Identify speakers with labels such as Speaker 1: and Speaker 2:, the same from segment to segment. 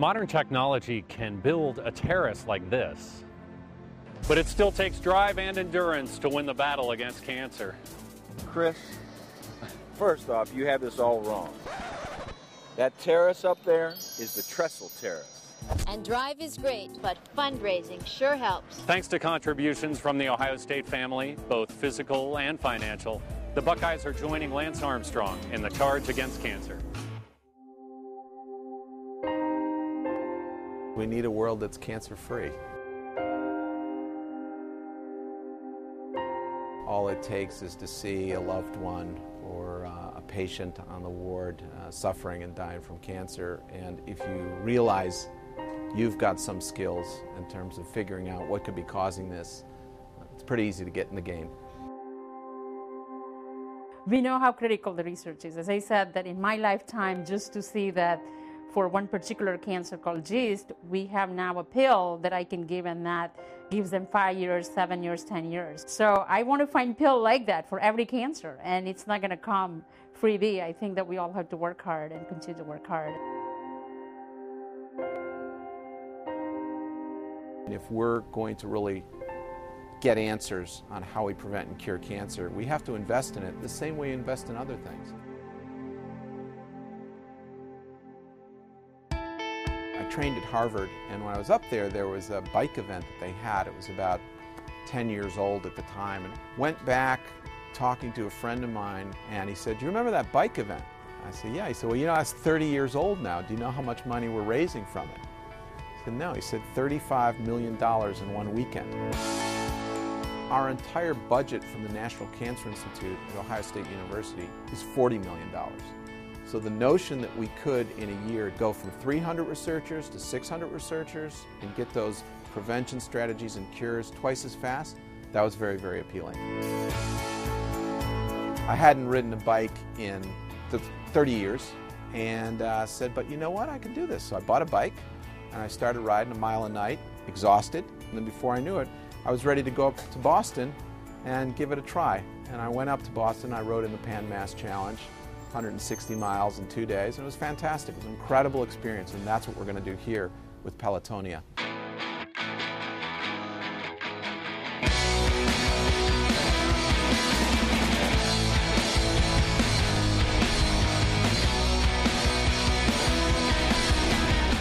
Speaker 1: Modern technology can build a terrace like this, but it still takes drive and endurance to win the battle against cancer.
Speaker 2: Chris, first off, you have this all wrong. That terrace up there is the trestle terrace.
Speaker 3: And drive is great, but fundraising sure helps.
Speaker 1: Thanks to contributions from the Ohio State family, both physical and financial, the Buckeyes are joining Lance Armstrong in the charge against cancer.
Speaker 4: We need a world that's cancer free. All it takes is to see a loved one or uh, a patient on the ward uh, suffering and dying from cancer, and if you realize you've got some skills in terms of figuring out what could be causing this, it's pretty easy to get in the game.
Speaker 5: We know how critical the research is. As I said, that in my lifetime, just to see that for one particular cancer called GIST, we have now a pill that I can give, and that gives them five years, seven years, 10 years. So I want to find pill like that for every cancer, and it's not going to come freebie. I think that we all have to work hard and continue to work hard.
Speaker 4: If we're going to really get answers on how we prevent and cure cancer, we have to invest in it the same way we invest in other things. Trained at Harvard, and when I was up there, there was a bike event that they had. It was about 10 years old at the time, and went back talking to a friend of mine, and he said, Do you remember that bike event? I said, Yeah. He said, Well, you know, that's 30 years old now. Do you know how much money we're raising from it? I said, No. He said, $35 million in one weekend. Our entire budget from the National Cancer Institute at Ohio State University is $40 million. So the notion that we could, in a year, go from 300 researchers to 600 researchers and get those prevention strategies and cures twice as fast, that was very, very appealing. I hadn't ridden a bike in 30 years and uh, said, but you know what, I can do this. So I bought a bike and I started riding a mile a night, exhausted. And then before I knew it, I was ready to go up to Boston and give it a try. And I went up to Boston, I rode in the Pan Mass Challenge, 160 miles in two days, and it was fantastic. It was an incredible experience, and that's what we're going to do here with Pelotonia.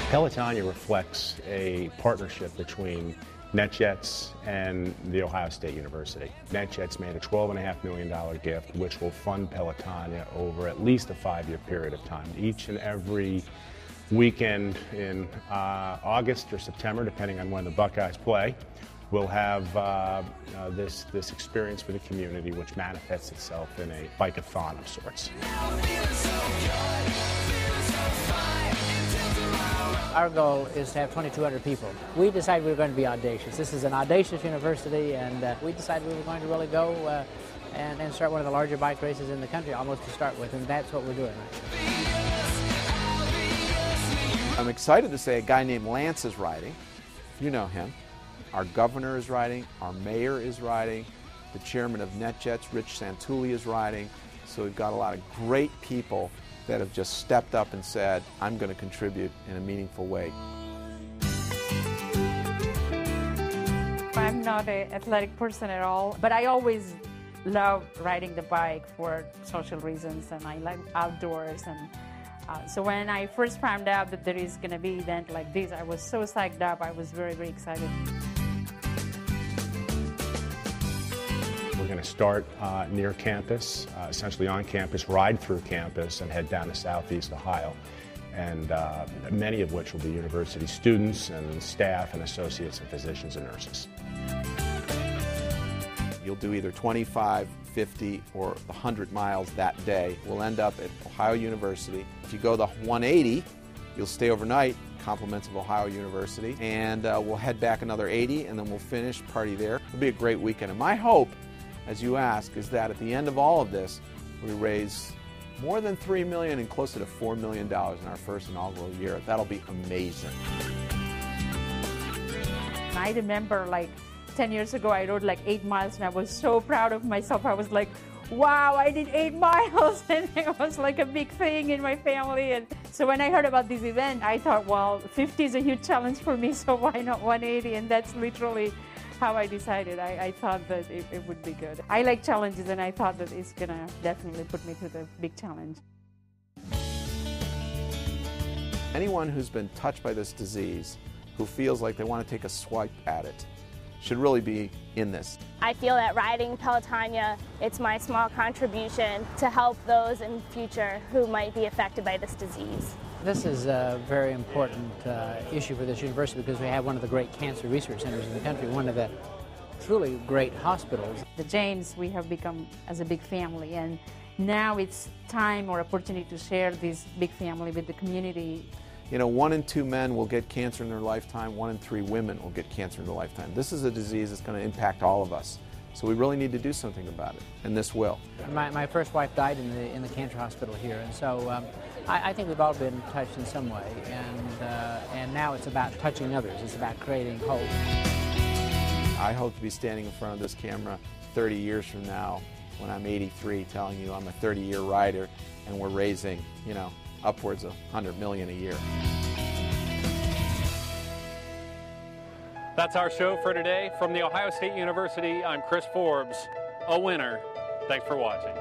Speaker 6: Pelotonia reflects a partnership between NetJets and The Ohio State University. NetJets made a $12.5 million gift, which will fund Pelotonia over at least a five-year period of time. Each and every weekend in uh, August or September, depending on when the Buckeyes play, we'll have uh, uh, this, this experience for the community, which manifests itself in a bike-a-thon of sorts.
Speaker 7: Our goal is to have 2,200 people. We decided we were going to be audacious. This is an audacious university, and uh, we decided we were going to really go uh, and, and, start one of the larger bike races in the country, almost to start with, and that's what we're doing.
Speaker 4: I'm excited to say a guy named Lance is riding. You know him. Our governor is riding. Our mayor is riding. The chairman of NetJets, Rich Santulli, is riding. So we've got a lot of great people that have just stepped up and said, I'm going to contribute in a meaningful way.
Speaker 5: I'm not an athletic person at all, but I always love riding the bike for social reasons and I like outdoors and uh, so when I first found out that there is going to be an event like this, I was so psyched up. I was very, very excited.
Speaker 6: Going to start uh, near campus, uh, essentially on campus, ride through campus, and head down to Southeast Ohio. And uh, many of which will be university students and staff and associates and physicians and nurses.
Speaker 4: You'll do either 25, 50, or 100 miles that day. We'll end up at Ohio University. If you go the 180, you'll stay overnight, compliments of Ohio University, and uh, we'll head back another 80, and then we'll finish party there. It'll be a great weekend. And my hope as you ask, is that at the end of all of this, we raise more than 3 million and closer to $4 million in our first inaugural year. That'll be amazing.
Speaker 5: I remember like 10 years ago, I rode like eight miles and I was so proud of myself. I was like, wow, I did eight miles. And it was like a big thing in my family. And So when I heard about this event, I thought, well, 50 is a huge challenge for me, so why not 180? And that's literally how I decided. I, I thought that it, it, would be good. I like challenges, and I thought that it's going to definitely put me to the big challenge.
Speaker 4: Anyone who's been touched by this disease, who feels like they want to take a swipe at it, should really be in this.
Speaker 8: I feel that riding Pelotonia, it's my small contribution to help those in future who might be affected by this disease.
Speaker 7: This is a very important uh, issue for this university because we have one of the great cancer research centers in the country, one of the truly great hospitals.
Speaker 5: The James, we have become as a big family and now it's time or opportunity to share this big family with the community.
Speaker 4: You know, one in two men will get cancer in their lifetime, one in three women will get cancer in their lifetime. This is a disease that's going to impact all of us. So we really need to do something about it, and this will.
Speaker 7: My, my first wife died in the, in the cancer hospital here, and so um, I, I, think we've all been touched in some way, and, uh, and now it's about touching others. It's about creating hope.
Speaker 4: I hope to be standing in front of this camera 30 years from now when I'm 83 telling you I'm a 30-year rider and we're raising, you know, upwards of 100 million a year.
Speaker 1: That's our show for today. From The Ohio State University, I'm Chris Forbes, a winner. Thanks for watching.